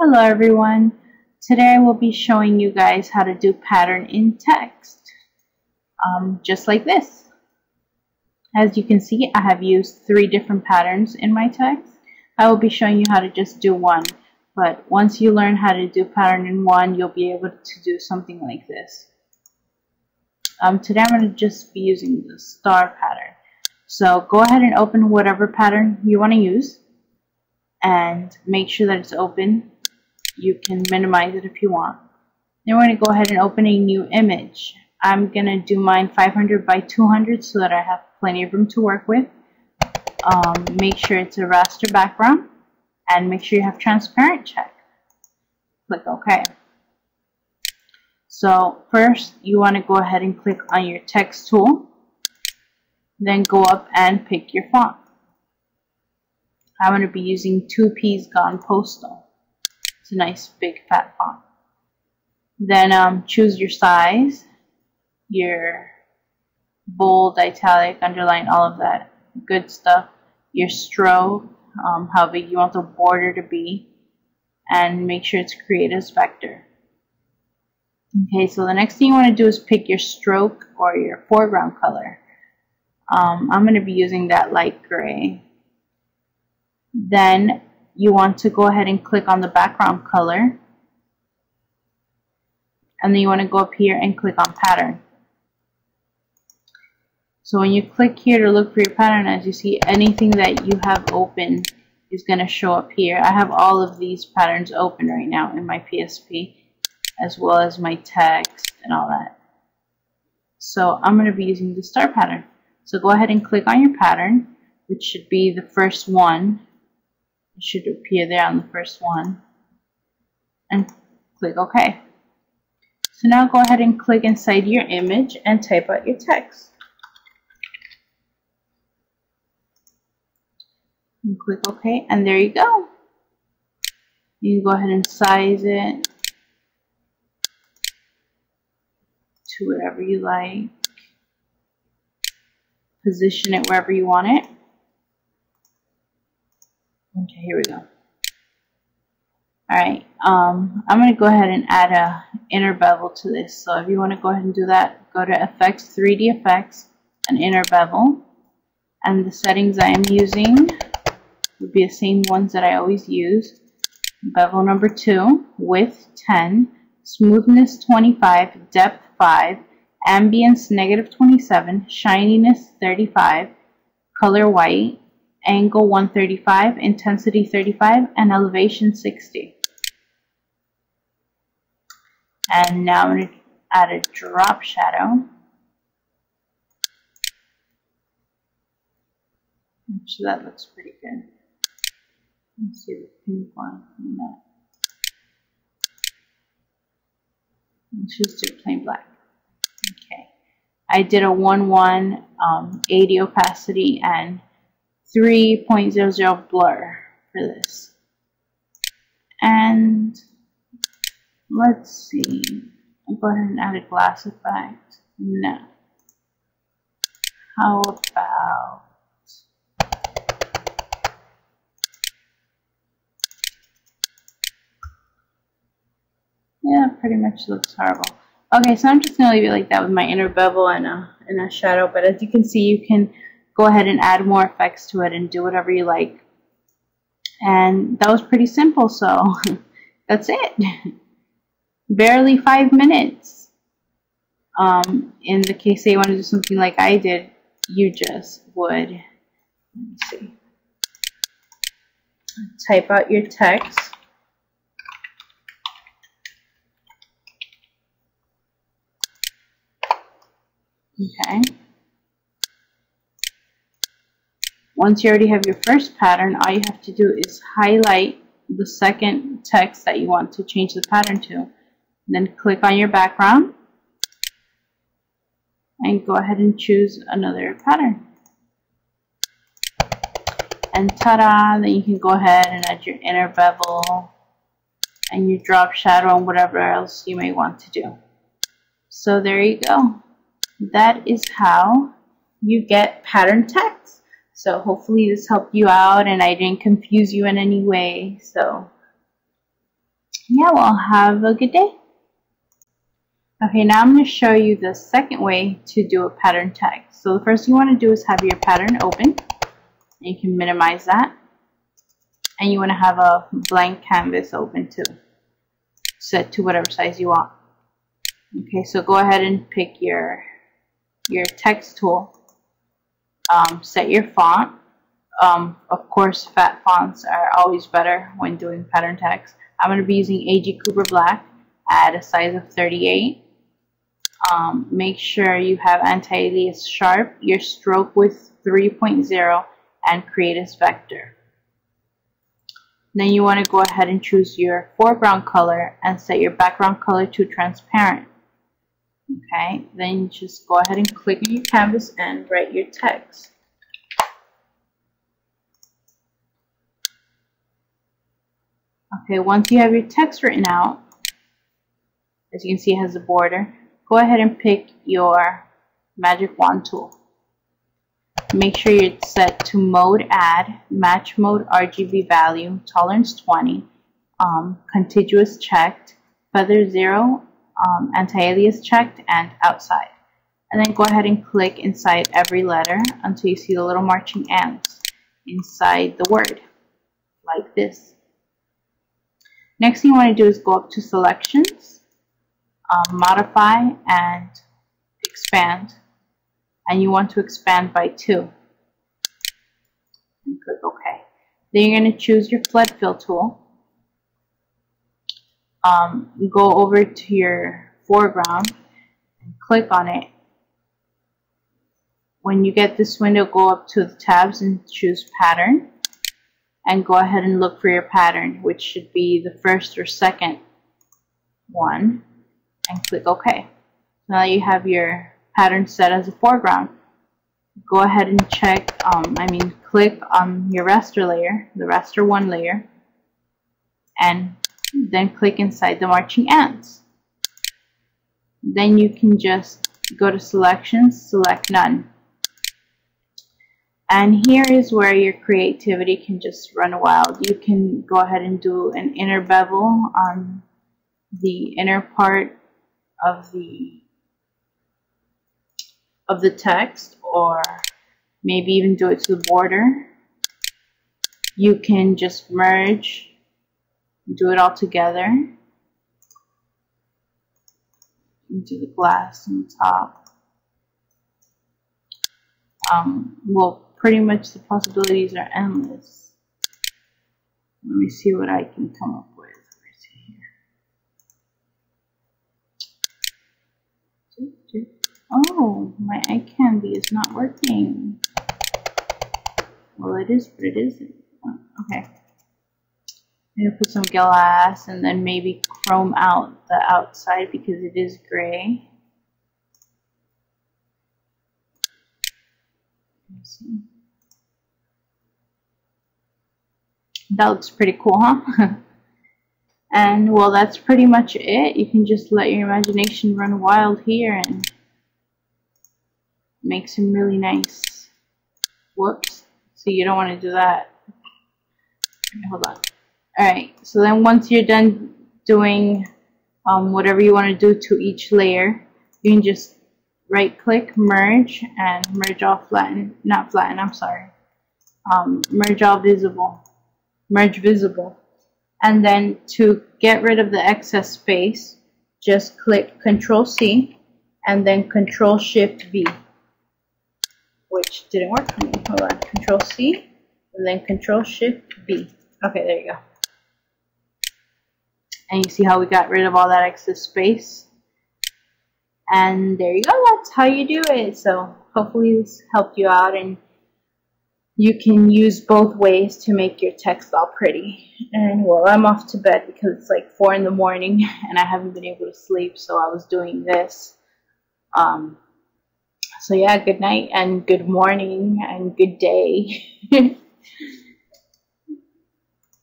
Hello everyone. Today I will be showing you guys how to do pattern in text. Um, just like this. As you can see, I have used three different patterns in my text. I will be showing you how to just do one. But once you learn how to do pattern in one, you'll be able to do something like this. Um, today I'm going to just be using the star pattern. So go ahead and open whatever pattern you want to use and make sure that it's open you can minimize it if you want. Then we're going to go ahead and open a new image. I'm going to do mine 500 by 200 so that I have plenty of room to work with. Um, make sure it's a raster background and make sure you have transparent check. Click OK. So first you want to go ahead and click on your text tool. Then go up and pick your font. I'm going to be using 2Peas Gone Postal. It's a nice big fat font. Then um, choose your size, your bold, italic, underline, all of that good stuff. Your stroke, um, how big you want the border to be, and make sure it's create as vector. Okay, so the next thing you want to do is pick your stroke or your foreground color. Um, I'm going to be using that light gray. Then you want to go ahead and click on the background color. And then you want to go up here and click on pattern. So when you click here to look for your pattern, as you see, anything that you have open is going to show up here. I have all of these patterns open right now in my PSP, as well as my text and all that. So I'm going to be using the star pattern. So go ahead and click on your pattern, which should be the first one it should appear there on the first one. And click OK. So now go ahead and click inside your image and type out your text. And click OK, and there you go. You can go ahead and size it to whatever you like. Position it wherever you want it. Okay, here we go. Alright, um, I'm going to go ahead and add a inner bevel to this. So if you want to go ahead and do that, go to Effects, 3D Effects, and Inner Bevel. And the settings I am using would be the same ones that I always use. Bevel number 2, width 10, smoothness 25, depth 5, ambience negative 27, shininess 35, color white, angle 135, intensity 35, and elevation 60. And now I'm going to add a drop shadow. So that looks pretty good. Let's see the pink one in that. Let's just do plain black. Okay. I did a 1-1 um, 80 opacity and 3.00 blur for this. And let's see. I'll go ahead and add a glass effect. No. How about Yeah, pretty much looks horrible. Okay, so I'm just gonna leave it like that with my inner bevel and a and a shadow. But as you can see, you can go ahead and add more effects to it and do whatever you like. And that was pretty simple, so that's it. Barely five minutes. Um, in the case that you want to do something like I did, you just would, let me see, type out your text. Okay. Once you already have your first pattern, all you have to do is highlight the second text that you want to change the pattern to. Then click on your background and go ahead and choose another pattern. And ta-da, then you can go ahead and add your inner bevel and your drop shadow and whatever else you may want to do. So there you go. That is how you get pattern text. So hopefully this helped you out and I didn't confuse you in any way. So yeah, well, have a good day. Okay, now I'm going to show you the second way to do a pattern tag. So the first thing you want to do is have your pattern open. You can minimize that. And you want to have a blank canvas open too. Set to whatever size you want. Okay, so go ahead and pick your your text tool. Um, set your font. Um, of course, fat fonts are always better when doing pattern text. I'm going to be using A.G. Cooper Black at a size of 38. Um, make sure you have anti-alias sharp, your stroke width 3.0, and create as vector. Then you want to go ahead and choose your foreground color and set your background color to transparent. Okay, then just go ahead and click on your canvas and write your text. Okay, once you have your text written out, as you can see it has a border, go ahead and pick your magic wand tool. Make sure you're set to mode add, match mode RGB value, tolerance 20, um, contiguous checked, feather 0, um, anti-alias checked, and outside. And then go ahead and click inside every letter until you see the little marching ants inside the word, like this. Next thing you want to do is go up to selections, um, modify, and expand. And you want to expand by 2. And click OK. Then you're going to choose your flood fill tool. Um, go over to your foreground and click on it. When you get this window, go up to the tabs and choose pattern and go ahead and look for your pattern, which should be the first or second one, and click OK. Now you have your pattern set as a foreground. Go ahead and check, um, I mean, click on your raster layer, the raster 1 layer, and then click inside the marching ants. Then you can just go to selections, select none. And here is where your creativity can just run wild. You can go ahead and do an inner bevel on the inner part of the of the text or maybe even do it to the border. You can just merge, do it all together into the glass on top. Um, well, pretty much the possibilities are endless. Let me see what I can come up with. Oh, my eye candy is not working. Well, it is, but it isn't. Oh, okay. Going to put some glass and then maybe chrome out the outside because it is gray. See. That looks pretty cool, huh? and well, that's pretty much it. You can just let your imagination run wild here and make some really nice. Whoops. So you don't want to do that. Hold on. Alright, so then once you're done doing um, whatever you want to do to each layer, you can just right click, merge, and merge all flatten, not flatten, I'm sorry. Um, merge all visible, merge visible. And then to get rid of the excess space, just click Control C and then Control Shift V, which didn't work for me. Hold on, Control C and then Control Shift V. Okay, there you go. And you see how we got rid of all that excess space? And there you go, that's how you do it. So hopefully this helped you out and you can use both ways to make your text all pretty. And well, I'm off to bed because it's like 4 in the morning and I haven't been able to sleep, so I was doing this. Um, so yeah, good night and good morning and good day.